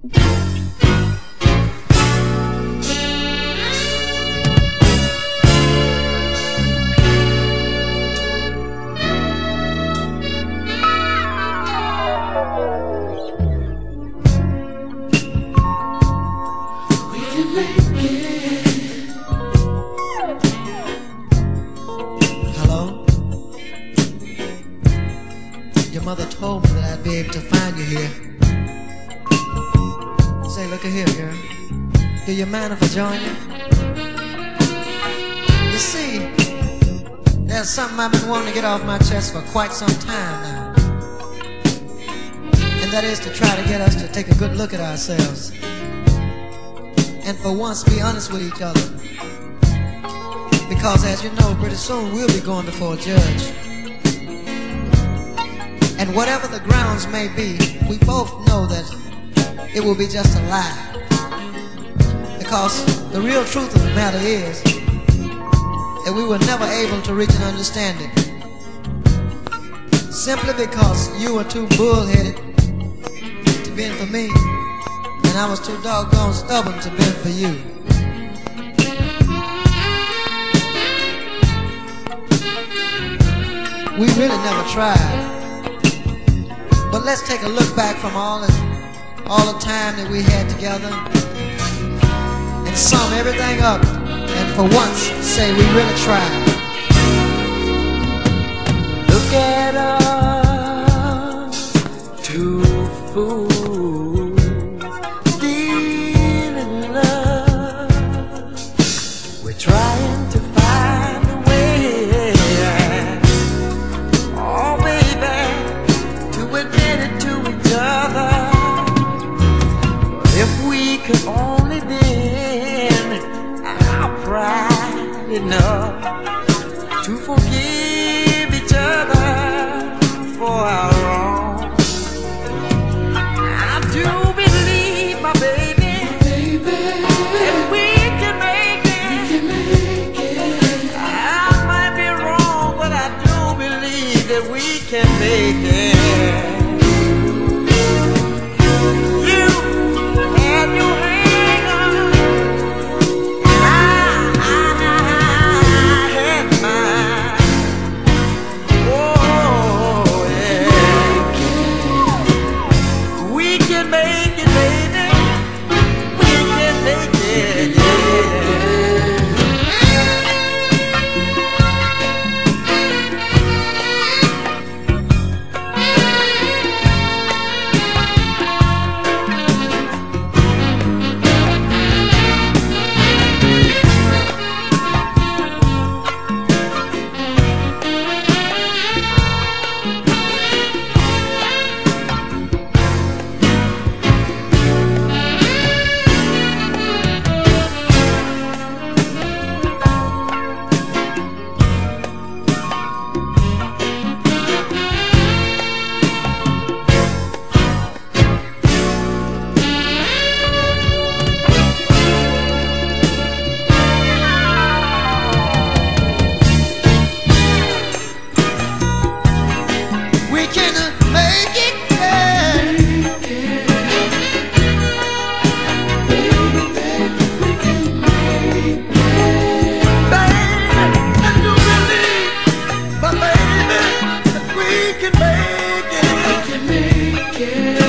Hello? Your mother told me that I'd be able to find you here. Look at here, girl. Do you mind if I join you? You see, there's something I've been wanting to get off my chest for quite some time now. And that is to try to get us to take a good look at ourselves. And for once be honest with each other. Because as you know, pretty soon we'll be going before a judge. And whatever the grounds may be, we both know that it will be just a lie. Because the real truth of the matter is that we were never able to reach an understanding. Simply because you were too bullheaded to bend for me, and I was too doggone stubborn to bend for you. We really never tried. But let's take a look back from all the, all the time that we had together and sum everything up and for once say we really tried. To forgive each other for our wrongs. I do believe, my baby, that we can make it. I might be wrong, but I do believe that we can make it. can make it. We can make it.